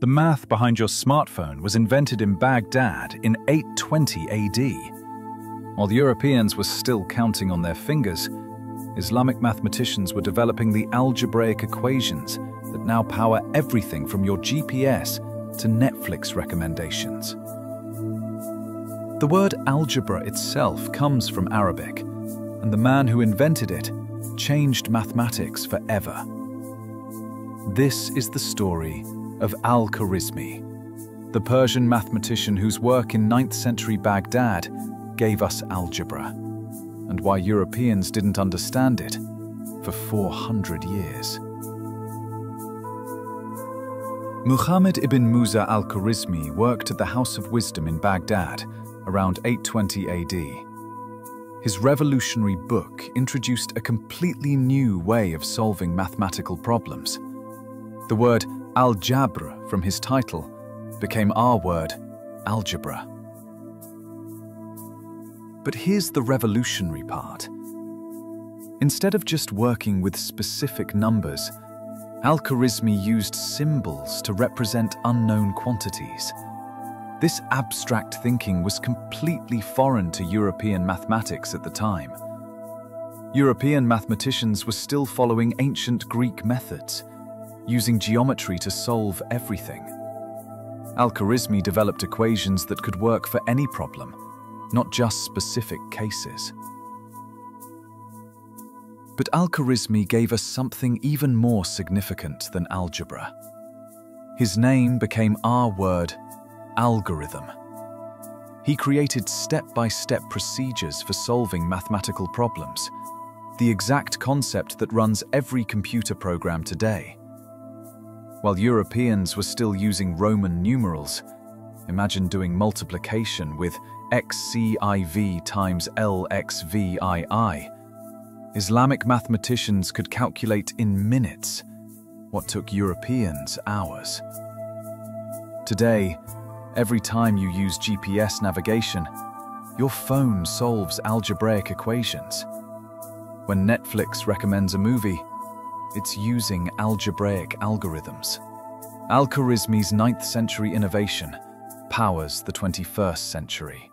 The math behind your smartphone was invented in Baghdad in 820 AD. While the Europeans were still counting on their fingers, Islamic mathematicians were developing the algebraic equations that now power everything from your GPS to Netflix recommendations. The word algebra itself comes from Arabic, and the man who invented it changed mathematics forever. This is the story of Al-Khwarizmi, the Persian mathematician whose work in 9th century Baghdad gave us algebra, and why Europeans didn't understand it for 400 years. Muhammad ibn Musa al-Khwarizmi worked at the House of Wisdom in Baghdad around 820 AD. His revolutionary book introduced a completely new way of solving mathematical problems. The word Al-Jabr from his title became our word, algebra. But here's the revolutionary part. Instead of just working with specific numbers, Al-Khwarizmi used symbols to represent unknown quantities. This abstract thinking was completely foreign to European mathematics at the time. European mathematicians were still following ancient Greek methods, using geometry to solve everything. Al-Khwarizmi developed equations that could work for any problem, not just specific cases. But Al-Khwarizmi gave us something even more significant than algebra. His name became our word, algorithm. He created step-by-step -step procedures for solving mathematical problems, the exact concept that runs every computer program today. While Europeans were still using Roman numerals, imagine doing multiplication with XCIV times LXVII. Islamic mathematicians could calculate in minutes what took Europeans hours. Today, every time you use GPS navigation, your phone solves algebraic equations. When Netflix recommends a movie, it's using algebraic algorithms. Al-Khwarizmi's 9th century innovation powers the 21st century.